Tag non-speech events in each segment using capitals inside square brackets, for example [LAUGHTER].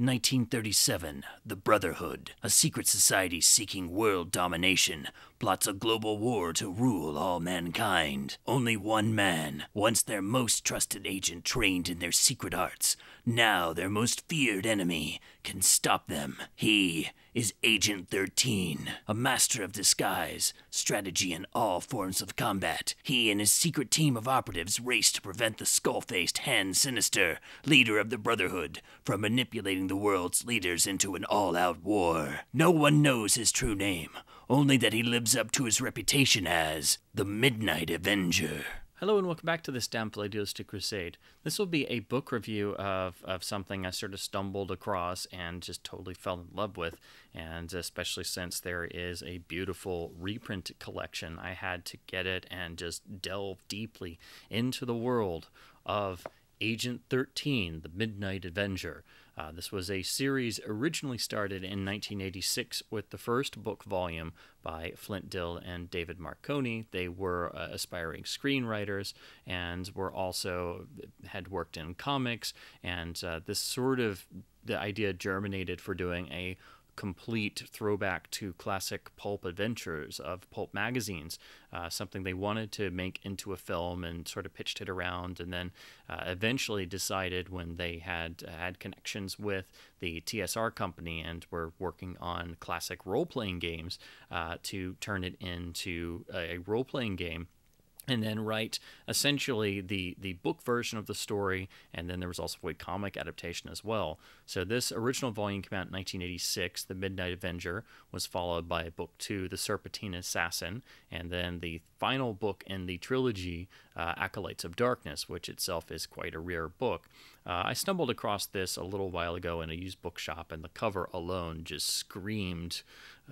1937, The Brotherhood, a secret society seeking world domination, plots a global war to rule all mankind. Only one man, once their most trusted agent trained in their secret arts, now their most feared enemy, can stop them. He is Agent 13, a master of disguise, strategy, and all forms of combat. He and his secret team of operatives race to prevent the skull faced Hand Sinister, leader of the Brotherhood, from manipulating the world's leaders into an all out war. No one knows his true name, only that he lives up to his reputation as the Midnight Avenger. Hello and welcome back to this damn Fool Idealistic Crusade. This will be a book review of, of something I sort of stumbled across and just totally fell in love with. And especially since there is a beautiful reprint collection, I had to get it and just delve deeply into the world of Agent 13, the Midnight Avenger. Uh, this was a series originally started in 1986 with the first book volume by Flint Dille and David Marconi. They were uh, aspiring screenwriters and were also had worked in comics. And uh, this sort of the idea germinated for doing a complete throwback to classic pulp adventures of pulp magazines, uh, something they wanted to make into a film and sort of pitched it around, and then uh, eventually decided when they had uh, had connections with the TSR company and were working on classic role playing games uh, to turn it into a role playing game and then write essentially the the book version of the story and then there was also a comic adaptation as well. So this original volume came out in 1986 the midnight avenger was followed by book two the serpentine assassin and then the final book in the trilogy uh, acolytes of darkness which itself is quite a rare book uh, i stumbled across this a little while ago in a used bookshop and the cover alone just screamed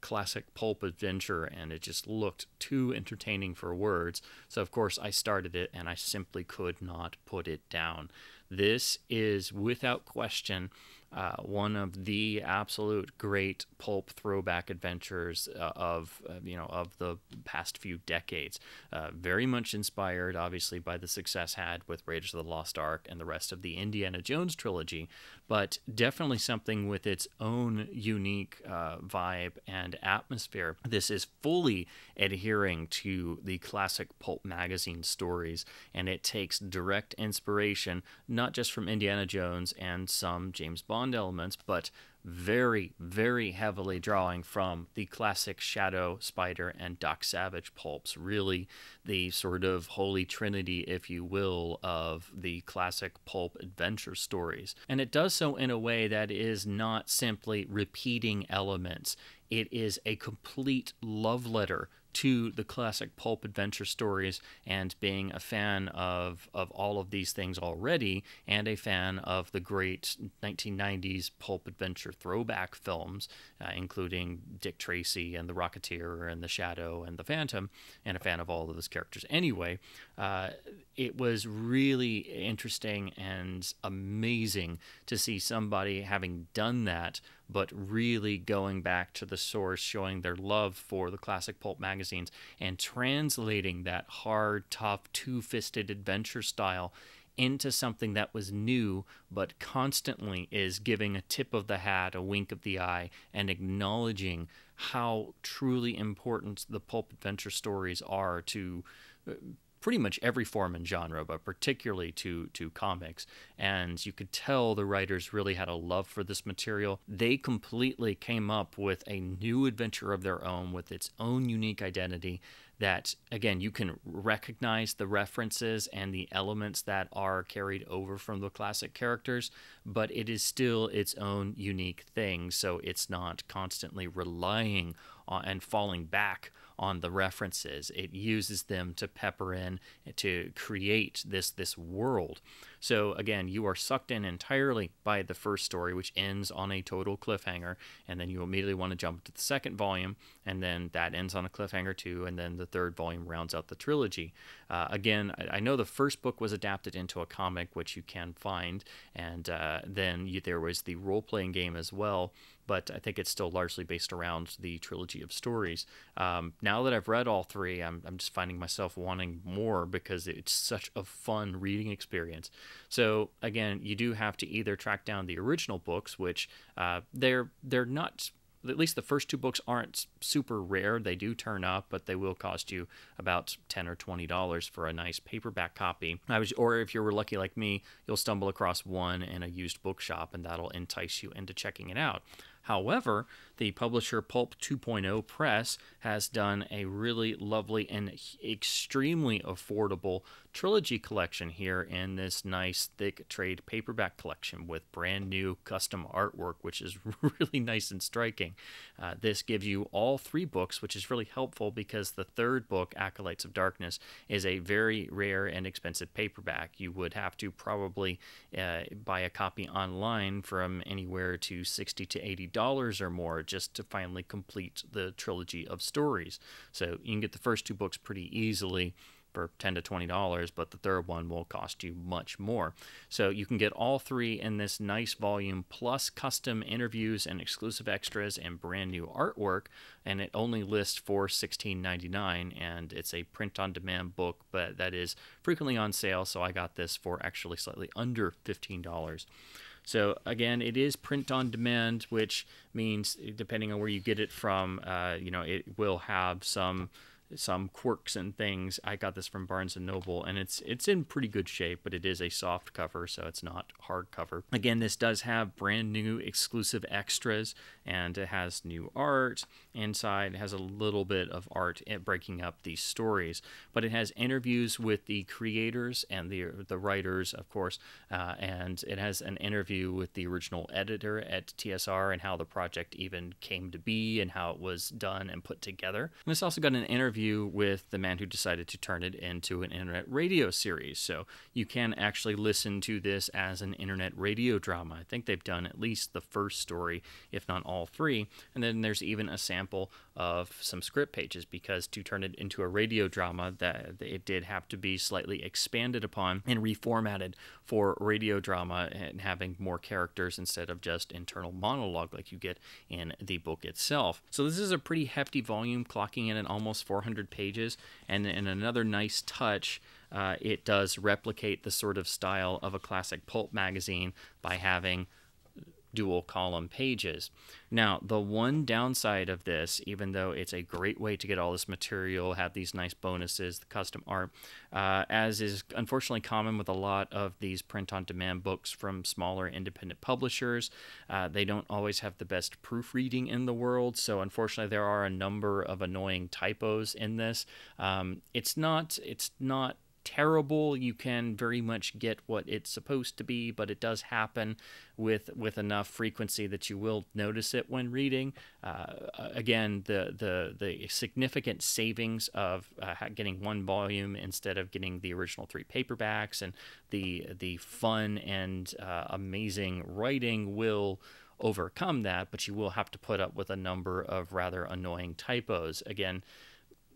classic pulp adventure and it just looked too entertaining for words. So, of course, I started it and I simply could not put it down. This is without question uh, one of the absolute great pulp throwback adventures uh, of uh, you know of the past few decades. Uh, very much inspired, obviously, by the success had with Raiders of the Lost Ark and the rest of the Indiana Jones trilogy, but definitely something with its own unique uh, vibe and atmosphere. This is fully adhering to the classic pulp magazine stories, and it takes direct inspiration not just from Indiana Jones and some James Bond elements, but very, very heavily drawing from the classic Shadow, Spider, and Doc Savage pulps. Really, the sort of holy trinity, if you will, of the classic pulp adventure stories. And it does so in a way that is not simply repeating elements, it is a complete love letter to the classic pulp adventure stories and being a fan of, of all of these things already and a fan of the great 1990s pulp adventure throwback films, uh, including Dick Tracy and The Rocketeer and The Shadow and The Phantom, and a fan of all of those characters. Anyway, uh, it was really interesting and amazing to see somebody having done that but really going back to the source, showing their love for the classic pulp magazines, and translating that hard, tough, two fisted adventure style into something that was new, but constantly is giving a tip of the hat, a wink of the eye, and acknowledging how truly important the pulp adventure stories are to uh, pretty much every form and genre, but particularly to to comics. And you could tell the writers really had a love for this material. They completely came up with a new adventure of their own with its own unique identity that again you can recognize the references and the elements that are carried over from the classic characters but it is still its own unique thing so it's not constantly relying and falling back on the references. It uses them to pepper in to create this this world. So again, you are sucked in entirely by the first story, which ends on a total cliffhanger, and then you immediately want to jump to the second volume, and then that ends on a cliffhanger too, and then the third volume rounds out the trilogy. Uh, again, I, I, know the first book was adapted into a comic, which you can find, and uh, then you, there was the role playing game as well but I think it's still largely based around the trilogy of stories. Um, now, that I've read all three, I'm, I'm just finding myself wanting more because it's such a fun reading experience. So again, you do have to either track down the original books, which uh, they're they're not at least the first two books aren't super rare. They do turn up, but they will cost you about ten or twenty dollars for a nice paperback copy. I was, or if you were lucky like me, you'll stumble across one in a used bookshop, and that'll entice you into checking it out. However, the publisher Pulp 2.0 Press has done a really lovely and extremely affordable trilogy collection here in this nice thick trade paperback collection with brand new custom artwork, which is [LAUGHS] really nice and striking. Uh, this gives you all three books, which is really helpful because the third book, Acolytes of Darkness, is a very rare and expensive paperback. You would have to probably uh, buy a copy online from anywhere to 60 to 80 dollars or more just to finally complete the trilogy of stories. So you can get the first two books pretty easily for 10 to 20 dollars but the third one will cost you much more so you can get all three in this nice volume plus custom interviews and exclusive extras and brand new artwork and it only lists for 16.99 and it's a print on demand book but that is frequently on sale so i got this for actually slightly under $15 so again, it is print on demand, which means depending on where you get it from, uh, you know, it will have some some quirks and things. I got this from Barnes and Noble, and it's it's in pretty good shape, but it is a soft cover, so it's not hard cover. Again, this does have brand new exclusive extras, and it has new art inside. It has a little bit of art breaking up these stories, but it has interviews with the creators and the the writers, of course, uh, and it has an interview with the original editor at TSR and how the project even came to be and how it was done and put together. And it's also got an interview interview with the man who decided to turn it into an internet radio series. So you can actually listen to this as an internet radio drama. I think they've done at least the first story, if not all three. And then there's even a sample of some script pages because to turn it into a radio drama, that it did have to be slightly expanded upon and reformatted for radio drama and having more characters instead of just internal monologue like you get in the book itself. So this is a pretty hefty volume, clocking in at almost 400 pages. And, and another nice touch, uh, it does replicate the sort of style of a classic pulp magazine by having dual column pages. Now, the one downside of this, even though it's a great way to get all this material, have these nice bonuses, the custom art, uh, as is unfortunately common with a lot of these print on demand books from smaller independent publishers, uh, they don't always have the best proofreading in the world. So, unfortunately, there are a number of annoying typos in this. Um, it's not, it's not terrible. You can very much get what it's supposed to be, but it does happen with with enough frequency that you will notice it when reading. Uh, again, the the the significant savings of uh, getting one volume instead of getting the original three paperbacks, and the the fun and uh, amazing writing will overcome that, but you will have to put up with a number of rather annoying typos. Again,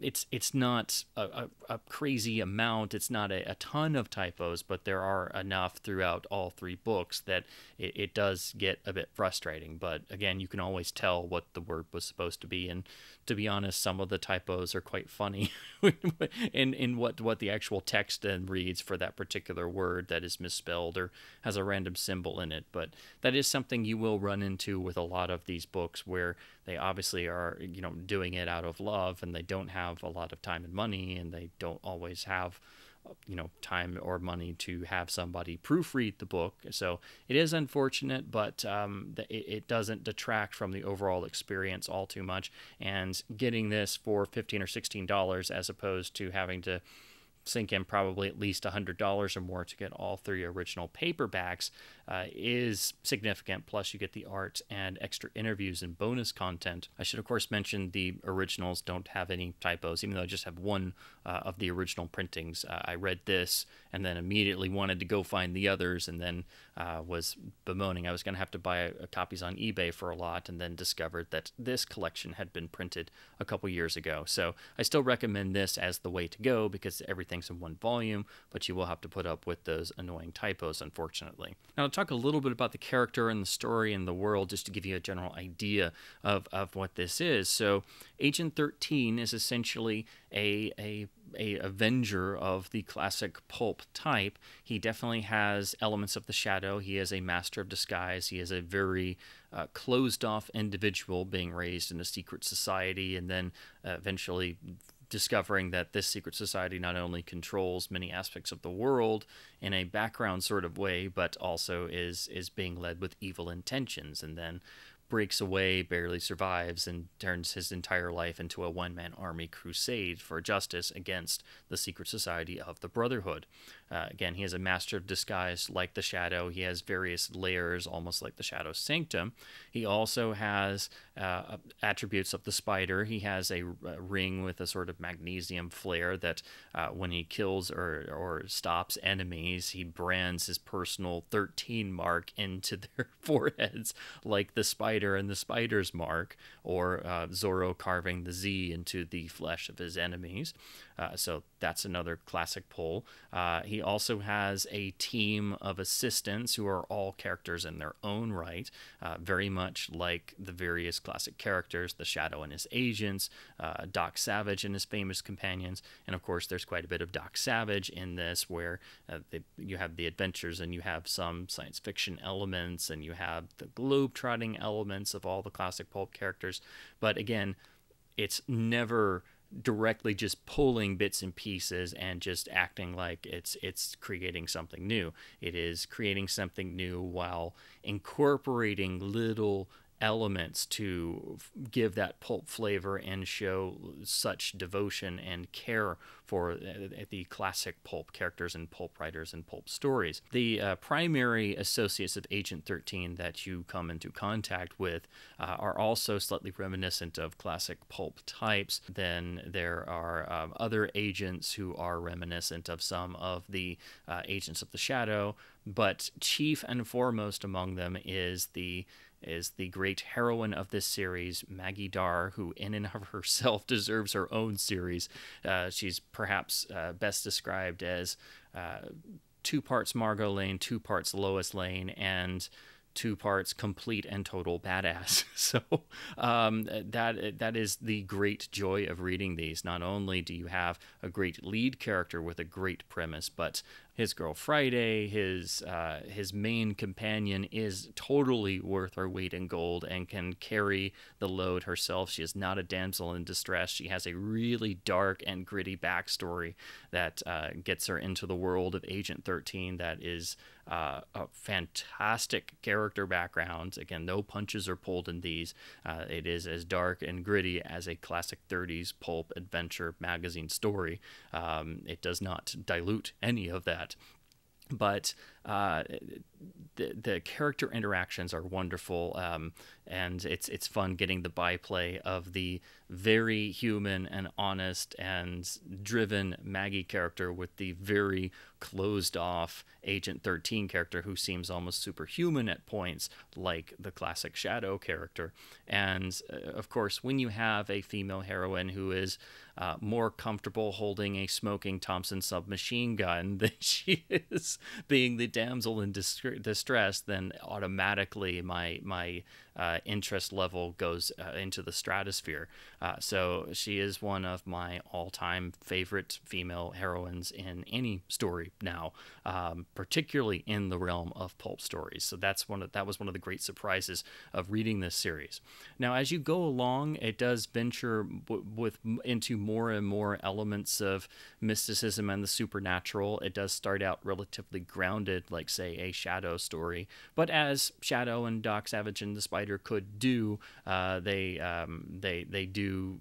it's it's not a, a, a, crazy amount. It's not a, a, ton of typos, but there are enough throughout all three books that it, it, does get a bit frustrating. But again, you can always tell what the word was supposed to be. And to be honest, some of the typos are quite funny [LAUGHS] in in what what the actual text then reads for that particular word that is misspelled or has a random symbol in it. But that is something you will run into with a lot of these books where they obviously are you know doing it out of love and they don't have a lot of time and money and they don't always have you know time or money to have somebody proofread the book. So it is unfortunate but um, it, it, doesn't detract from the overall experience all too much. And getting this for 15 or 16 dollars as opposed to having to sink in probably at least $100 or more to get all three original paperbacks uh, is significant. Plus, you get the art and extra interviews and bonus content. I should, of course, mention the originals don't have any typos, even though I just have one uh, of the original printings. Uh, I read this and then immediately wanted to go find the others, and then uh, was bemoaning I was going to have to buy uh, copies on eBay for a lot, and then discovered that this collection had been printed a couple years ago. So I still recommend this as the way to go because everything's in one volume, but you will have to put up with those annoying typos, unfortunately. Now, talk a little bit about the character and the story and the world just to give you a general idea of, of what this is. So, Agent 13 is essentially a, a a avenger of the classic pulp type. He definitely has elements of the shadow. He is a master of disguise. He is a very uh, closed off individual being raised in a secret society and then uh, eventually discovering that this secret society not only controls many aspects of the world in a background sort of way, but also is is being led with evil intentions, and then breaks away, barely survives, and turns his entire life into a one man army crusade for justice against the secret society of the Brotherhood. Uh, again, he is a master of disguise like the Shadow. He has various layers, almost like the Shadow Sanctum. He also has uh, attributes of the Spider. He has a, a, ring with a sort of magnesium flare that, uh, when he kills or, or stops enemies, he brands his personal 13 mark into their [LAUGHS] foreheads, like the Spider and the Spider's mark, or uh, Zorro carving the Z into the flesh of his enemies. Uh, so that's another classic pull. Uh, he also has a team of assistants who are all characters in their own right, uh, very much like the various classic characters the Shadow and his agents, uh, Doc Savage and his famous companions. And of course, there's quite a bit of Doc Savage in this, where uh, they, you have the adventures and you have some science fiction elements and you have the globe-trotting elements of all the classic pulp characters. But again, it's never directly just pulling bits and pieces and just acting like it's it's creating something new. It is creating something new while incorporating little elements to give that pulp flavor and show such devotion and care for uh, the classic pulp characters and pulp writers and pulp stories. The uh, primary associates of Agent 13 that you come into contact with uh, are also slightly reminiscent of classic pulp types. Then there are um, other agents who are reminiscent of some of the uh, agents of the shadow, but chief and foremost among them is the is the great heroine of this series, Maggie Darr, who in and of [LAUGHS] herself deserves her own series. Uh, she's perhaps uh, best described as uh, two parts Margot Lane, two parts Lois Lane, and two parts complete and total badass. [LAUGHS] so um, that that is the great joy of reading these. Not only do you have a great lead character with a great premise, but his girl Friday, his uh, his main companion is totally worth her weight in gold and can carry the load herself. She is not a damsel in distress. She has a really dark and gritty backstory that uh, gets her into the world of Agent 13. That is uh, a fantastic character background. Again, no punches are pulled in these. Uh, it is as dark and gritty as a classic 30s pulp adventure magazine story. Um, it does not dilute any of that but uh, the the character interactions are wonderful, um, and it's it's fun getting the byplay of the very human and honest and driven Maggie character with the very closed off Agent 13 character who seems almost superhuman at points, like the classic Shadow character. And uh, of course, when you have a female heroine who is uh, more comfortable holding a smoking Thompson submachine gun [LAUGHS] than she is being the damsel in distress, then automatically my my uh, interest level goes uh, into the stratosphere. Uh, so she is one of my all-time favorite female heroines in any story now, um, particularly in the realm of pulp stories. So that's one of, that was one of the great surprises of reading this series. Now, as you go along, it does venture w- with into more and more elements of mysticism and the supernatural. It does start out relatively grounded, like say a Shadow story, but as Shadow and Doc Savage and the Spider could do, uh, they um, they they do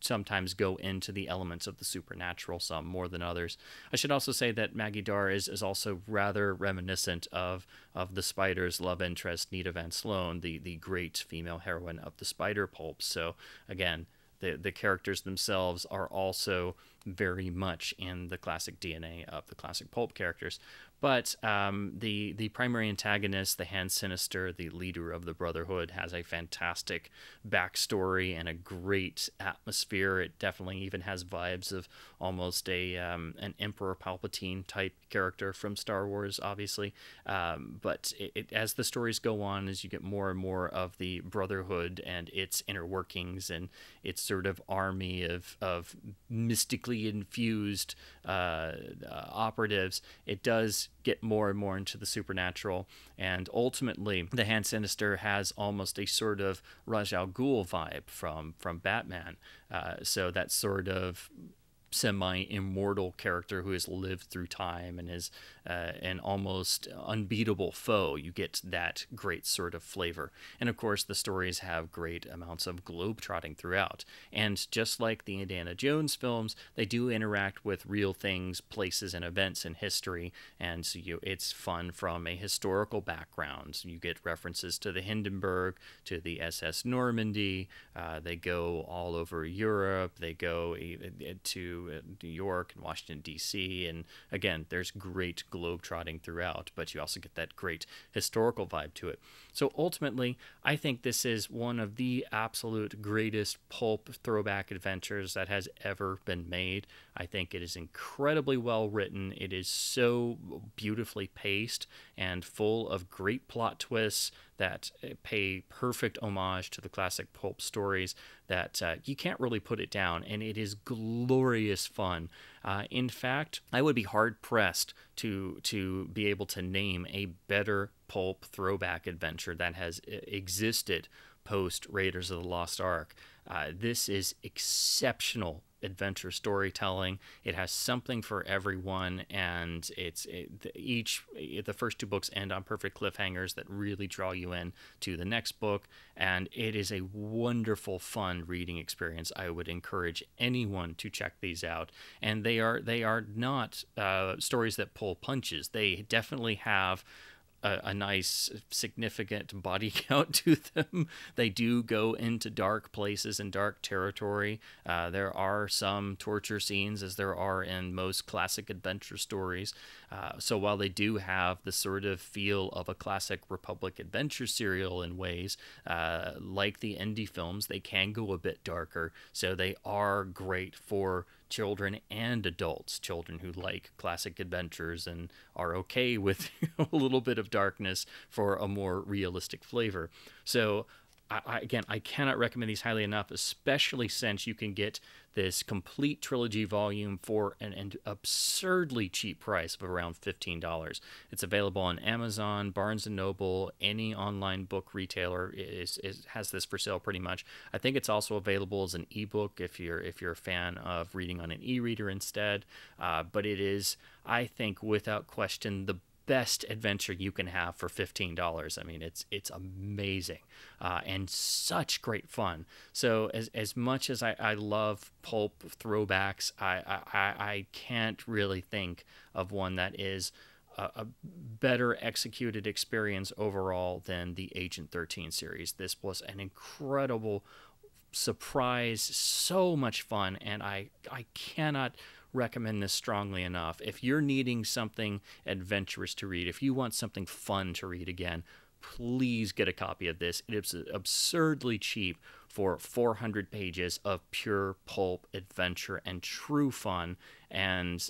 sometimes go into the elements of the supernatural, some more than others. I should also say that Maggie Darr is, is also rather reminiscent of of the Spider's love interest, Nita Van Sloan, the the great female heroine of the Spider pulp. So again, the the characters themselves are also very much in the classic DNA of the classic pulp characters. But um, the the primary antagonist, the Hand Sinister, the leader of the Brotherhood, has a fantastic backstory and a great atmosphere. It definitely even has vibes of almost a um, an Emperor Palpatine type character from Star Wars, obviously. Um, but it, it, as the stories go on, as you get more and more of the Brotherhood and its inner workings and its sort of army of of mystically infused uh, uh, operatives, it does get more and more into the supernatural. And ultimately, the Hand Sinister has almost a sort of Ra's al Ghul vibe from from Batman. Uh, so that sort of semi immortal character who has lived through time and is uh, an almost unbeatable foe. You get that great sort of flavor. And of course, the stories have great amounts of globetrotting throughout. And just like the Indiana Jones films, they do interact with real things, places, and events in history. And so you, it's fun from a historical background. You get references to the Hindenburg, to the SS Normandie. Uh, they go all over Europe. They go to uh, New York and Washington, D.C. And again, there's great globetrotting throughout, but you also get that great historical vibe to it. So ultimately, I think this is one of the absolute greatest pulp throwback adventures that has ever been made. I think it is incredibly well written. It is so beautifully paced and full of great plot twists that uh, pay perfect homage to the classic pulp stories that uh, you can't really put it down and it is glorious fun. Uh, in fact i would be hard pressed to to be able to name a better pulp throwback adventure that has uh, existed post raiders of the lost ark. Uh, this is exceptional adventure storytelling. It has something for everyone, and it's it, each the first two books end on perfect cliffhangers that really draw you in to the next book, and it is a wonderful, fun reading experience. I would encourage anyone to check these out, and they are they are not uh, stories that pull punches. They definitely have a, a, nice significant body [LAUGHS] count to them. They do go into dark places and dark territory. Uh, there are some torture scenes, as there are in most classic adventure stories. Uh, so while they do have the sort of feel of a classic Republic adventure serial in ways, uh, like the indie films, they can go a bit darker. So they are great for children and adults, children who like classic adventures and are okay with [LAUGHS] a little bit of darkness for a more realistic flavor. So, I, I, again, I cannot recommend these highly enough, especially since you can get this complete trilogy volume for an, an absurdly cheap price of around $15. It's available on Amazon, Barnes & Noble, any online book retailer is, is, has this for sale pretty much. I think it's also available as an ebook if you're if you're a fan of reading on an e-reader instead. Uh, but it is, I think, without question, the best adventure you can have for fifteen dollars. I mean, it's it's amazing uh, and such great fun. So as as much as I, I love pulp throwbacks, I, I I can't really think of one that is a, a better executed experience overall than the Agent Thirteen series. This was an incredible surprise, so much fun, and I I cannot recommend this strongly enough. If you're needing something adventurous to read, if you want something fun to read again, please get a copy of this. It is absurdly cheap for 400 pages of pure pulp adventure and true fun. And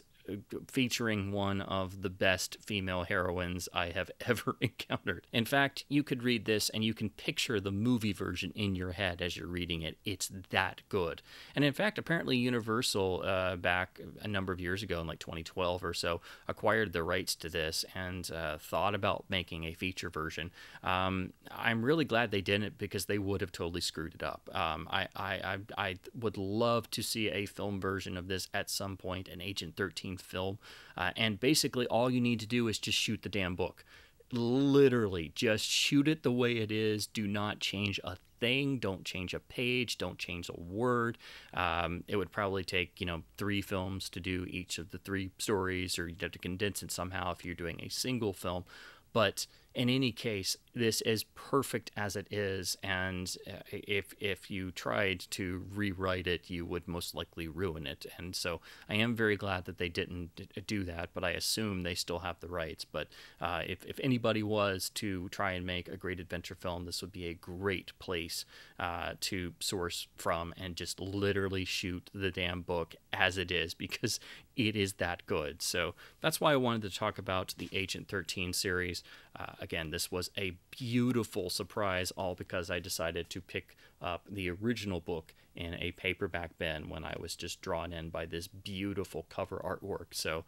featuring one of the best female heroines I have [LAUGHS] ever encountered. In fact, you could read this and you can picture the movie version in your head as you're reading it. It's that good. And in fact, apparently Universal, uh, back a number of years ago, in like 2012 or so, acquired the rights to this and uh, thought about making a feature version. Um, I'm really glad they didn't because they would have totally screwed it up. Um, I, I, I, I would love to see a film version of this at some point, an Agent 13 film. Uh, and basically, all you need to do is just shoot the damn book. Literally, just shoot it the way it is. Do not change a thing. Don't change a page. Don't change a word. Um, it would probably take, you know, three films to do each of the three stories, or you'd have to condense it somehow if you're doing a single film. But in any case, this is perfect as it is, and uh, if if you tried to rewrite it, you would most likely ruin it. And so I am very glad that they didn't do that, but I assume they still have the rights. But uh, if if anybody was to try and make a great adventure film, this would be a great place uh, to source from and just literally shoot the damn book as it is [LAUGHS] because it is that good. So that's why I wanted to talk about the Agent 13 series. Uh, again, this was a beautiful surprise, all because I decided to pick up the original book in a paperback bin when I was just drawn in by this beautiful cover artwork. So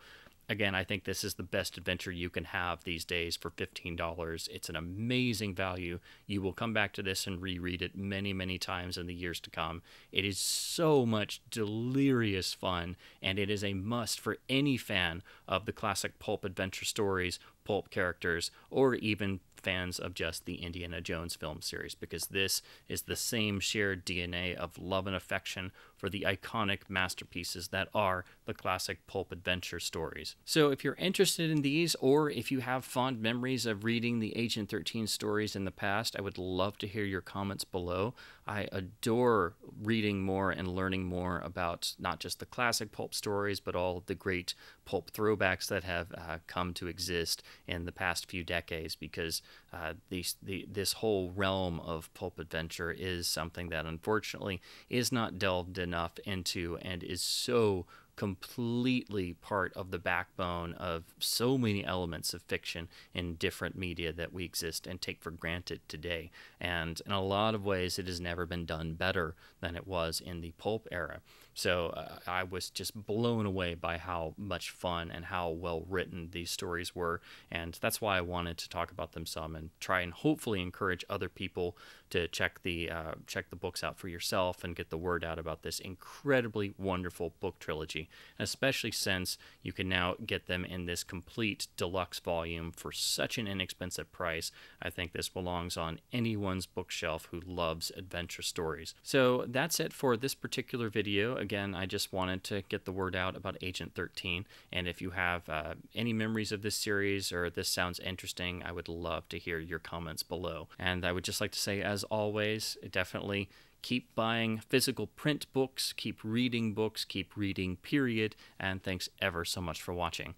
again, I think this is the best adventure you can have these days for $15. It's an amazing value. You will come back to this and reread it many, many times in the years to come. It is so much delirious fun, and it is a must for any fan of the classic pulp adventure stories, pulp characters, or even fans of just the Indiana Jones film series because this is the same shared DNA of love and affection for the iconic masterpieces that are the classic pulp adventure stories. So, if you're interested in these, or if you have fond memories of reading the Agent 13 stories in the past, I would love to hear your comments below. I adore reading more and learning more about not just the classic pulp stories, but all the great pulp throwbacks that have uh, come to exist in the past few decades because uh, these, the, this whole realm of pulp adventure is something that unfortunately is not delved enough into and is so completely part of the backbone of so many elements of fiction in different media that we exist and take for granted today. And in a lot of ways, it has never been done better than it was in the pulp era. So uh, I was just blown away by how much fun and how well written these stories were. And that's why I wanted to talk about them some and try and hopefully encourage other people to check the uh, check the books out for yourself and get the word out about this incredibly wonderful book trilogy. especially since you can now get them in this complete deluxe volume for such an inexpensive price. I think this belongs on anyone's bookshelf who loves adventure stories. So that's it for this particular video again, I just wanted to get the word out about Agent 13. And if you have uh, any memories of this series or this sounds interesting, I would love to hear your comments below. And I would just like to say, as always, definitely keep buying physical print books, keep reading books, keep reading, period. And thanks ever so much for watching.